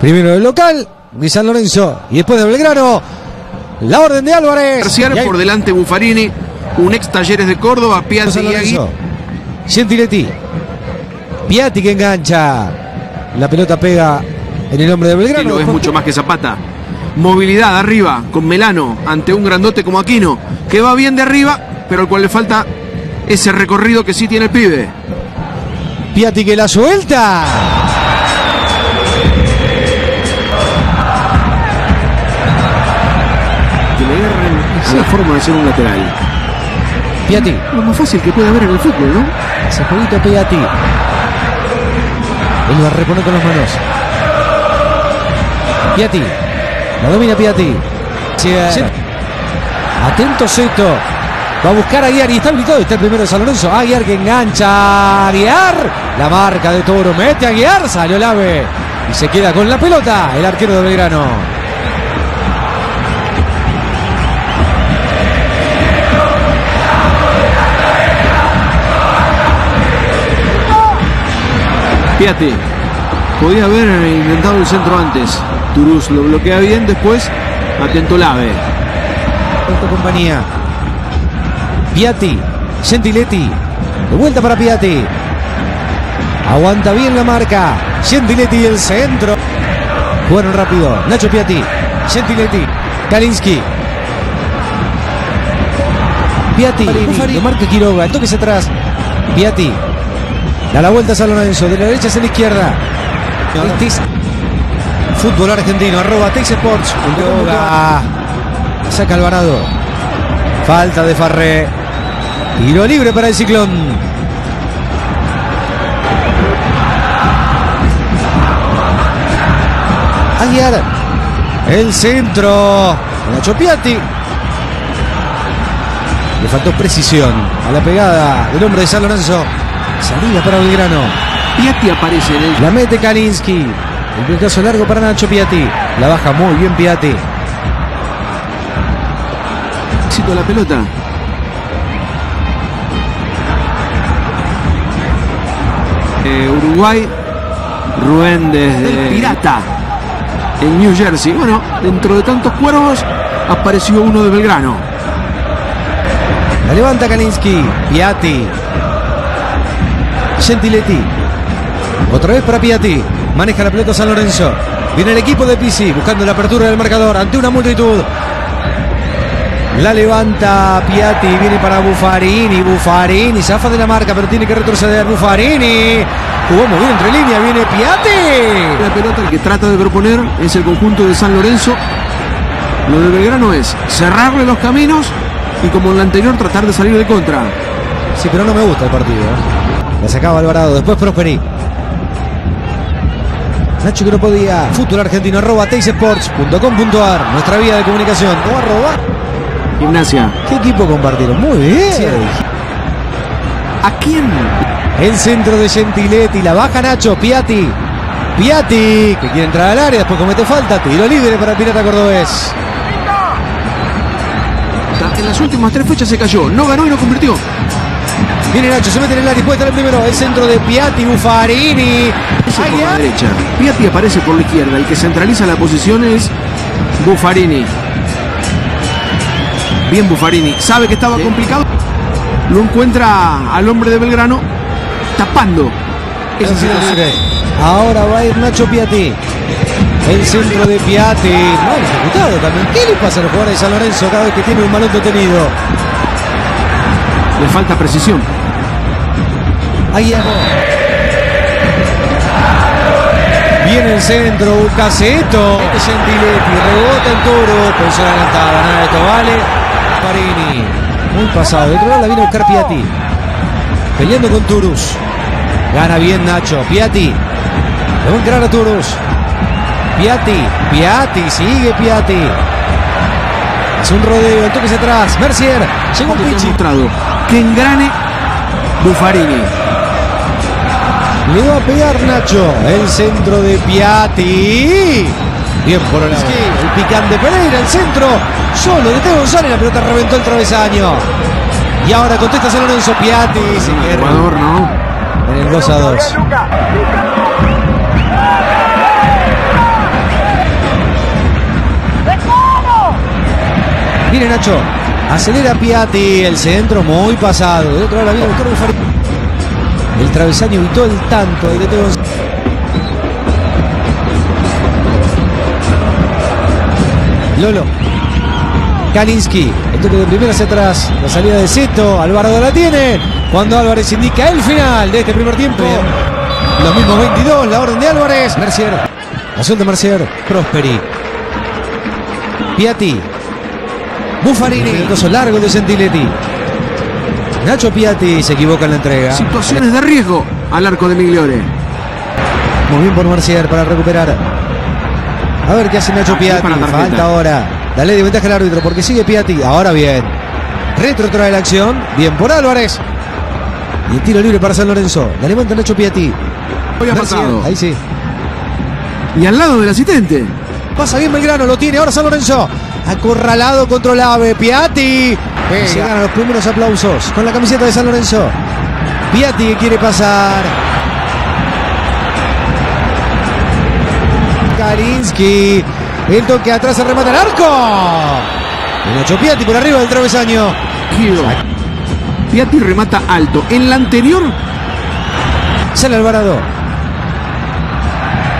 Primero el local, Di San Lorenzo. Y después de Belgrano, la orden de Álvarez. Ahí- por delante Buffarini, un ex Talleres de Córdoba, San y Agui. Gentiletti. Piatti que engancha. La pelota pega en el hombre de Belgrano. Lo es mucho más que Zapata. Movilidad arriba con Melano ante un grandote como Aquino, que va bien de arriba, pero al cual le falta ese recorrido que sí tiene el pibe. Piatti que la suelta. Forma de ser un lateral. Piatti. Lo más fácil que puede haber en el fútbol, ¿no? Ese jueguito Piatti. Él lo repone con las manos. Piatti. La domina Piatti. Sí. Atento Seto. Va a buscar a Aguiar y está habilitado. Está el primero de San Lorenzo. Aguiar que engancha. Aguiar. La marca de Toro. Mete a Aguiar. Salió el ave. Y se queda con la pelota. El arquero de Belgrano. Piatti. Podía haber inventado el centro antes. Turús lo bloquea bien, después atento Lave. Compañía. Piatti. Gentiletti. De vuelta para Piatti. Aguanta bien la marca. Gentiletti el centro. Jugaron rápido. Nacho Piatti. Gentiletti. Kalinski. Piatti. Lo marca Quiroga. El toque atrás. Piatti. Da la vuelta a San Lorenzo. De la derecha hacia la izquierda. Fútbol argentino. Arroba Teis Sports. Quiroga. Saca Alvarado. Falta de Farré. Tiro libre para el ciclón. Aguiar. El centro. Nacho Piatti. Le faltó precisión a la pegada del hombre de San Lorenzo. Salida para Belgrano. Piatti aparece en el La mete Kalinski. El pelotazo largo para Nacho Piatti. La baja muy bien Piatti. éxito la pelota. Eh, Uruguay, Rubén desde el Pirata en New Jersey. Bueno, dentro de tantos cuervos apareció uno de Belgrano. La levanta Kalinski. Piatti. Gentiletti. Otra vez para Piatti. Maneja la pelota San Lorenzo. Viene el equipo de Pisi buscando la apertura del marcador ante una multitud. La levanta Piatti. Viene para Buffarini. Buffarini. Zafa de la marca, pero tiene que retroceder. Buffarini. Jugó muy bien entre líneas. Viene Piatti. La pelota el que trata de proponer es el conjunto de San Lorenzo. Lo de Belgrano es cerrarle los caminos y como en la anterior tratar de salir de contra. Sí, pero no me gusta el partido. ¿eh? La sacaba Alvarado, después Prosperi. Nacho que no podía. Fútbol argentino, arroba teisports.com.ar. Nuestra vía de comunicación. O arroba. Gimnasia. ¿Qué equipo compartieron? Muy bien. ¿A quién? El centro de Gentiletti. La baja Nacho. Piatti. Piatti. Que quiere entrar al área. Después comete falta. Tiro libre para el Pirata Cordobés. En las últimas tres fechas se cayó. No ganó y no convirtió. Viene Nacho. Se mete en el área. El primero. El centro de Piatti. Buffarini. Por la derecha. Piatti aparece por la izquierda. El que centraliza la posición es Buffarini. Bien Buffarini. Sabe que estaba complicado. Lo encuentra al hombre de Belgrano tapando. Esa situación. Ahora va a ir Nacho Piatti. El centro de Piatti. No, ejecutado también. ¿Qué le pasa a los jugadores de San Lorenzo cada vez que tiene un balón detenido? Le falta precisión. Ahí. Viene el centro, Caseto. Gentiletti, rebota el toro. Posición adelantada, nada de esto vale. Parini. Muy pasado. De otro lado la viene a buscar Piatti. Peleando con Turus. Gana bien Nacho. Piatti. Le va a encarar a Turus. Piatti. Piatti. Sigue Piatti. Hace un rodeo. El toque hacia atrás. Mercier. Ha Pichi que engrane Buffarini. Le va a pegar Nacho. El centro de Piatti. Bien por el, el picante Pereira, el centro. Solo de Teo González. La pelota reventó el travesaño. Y ahora contesta San Lorenzo Piatti. ¿no? En el 2 a 2. Mire Nacho, Acelera Piatti. El centro muy pasado. De otro lado la viene buscar Buffarini. El travesaño evitó el tanto González. Lolo. Kalinski. El toque de primera hacia atrás. La salida de Seto. Alvarado la tiene. Cuando Álvarez indica el final de este primer tiempo. Los mismos 22. La orden de Álvarez. Mercier. La suelta Mercier. Prosperi. Piatti. Buffarini. El coso largo de Centiletti. Nacho Piatti se equivoca en la entrega. Situaciones de riesgo al arco de Migliore. Muy bien por Mercier para recuperar. A ver qué hace Nacho Aquí Piatti. Falta ahora. Dale de ventaja al árbitro porque sigue Piatti. Ahora bien. Retro trae la acción. Bien por Álvarez. Y el tiro libre para San Lorenzo. La levanta Nacho Piatti. Hoy ha pasado. Ahí sí. Y al lado del asistente. Pasa bien Belgrano, lo tiene ahora San Lorenzo. Acorralado, controlable. Piatti. Y Se ganan los primeros aplausos con la camiseta de San Lorenzo. Piatti que quiere pasar. Kalinski. El toque atrás se remata el arco. Y Nacho Piatti por arriba del travesaño. Piatti remata alto. En la anterior, Sale Alvarado.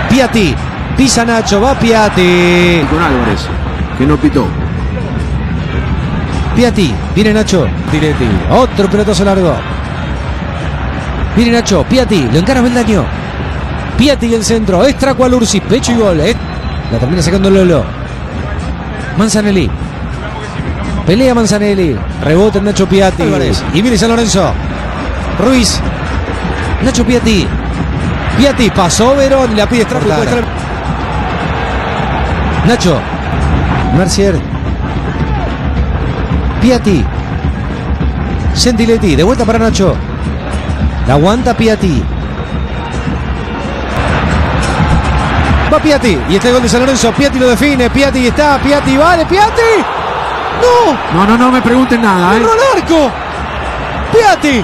Piatti. Pisa Nacho, va Piatti. con Álvarez, que no pitó. Piatti, viene Nacho. Diretti. Otro pelotazo largo. Viene Nacho, Piatti, lo encara Beldaño. Piatti y el centro. Extra Cualursi, pecho y gol. eh. La termina sacando Lolo. Manzanelli. Pelea Manzanelli. Rebota en Nacho Piatti. Y viene San Lorenzo. Ruiz. Nacho Piatti. Piatti pasó Verón. La pide Nacho. Mercier. Piatti. Sentiletti, de vuelta para Nacho. La aguanta Piatti. Va Piatti. Y este gol de San Lorenzo. Piatti lo define. Piatti está. Piatti vale. Piatti. No. No, no, no me pregunten nada, ¿eh? Erró el arco. Piatti.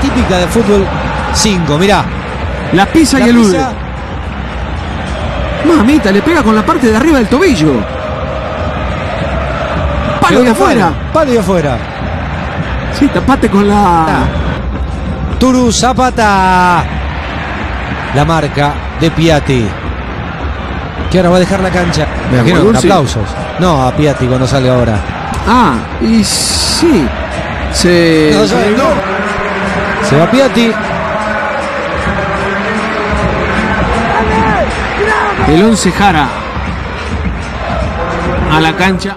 Típica de fútbol 5. Mirá. La pisa La y elude. pisa. Mamita, le pega con la parte de arriba del tobillo. Palo de afuera. Palo de afuera. Sí, tapate con la. Turu Zapata. La marca de Piatti. Que ahora va a dejar la cancha. Me imagino aplausos. No, a Piatti cuando sale ahora. Ah, y sí. Se. No, Se va Piatti. El once Jara. A la cancha.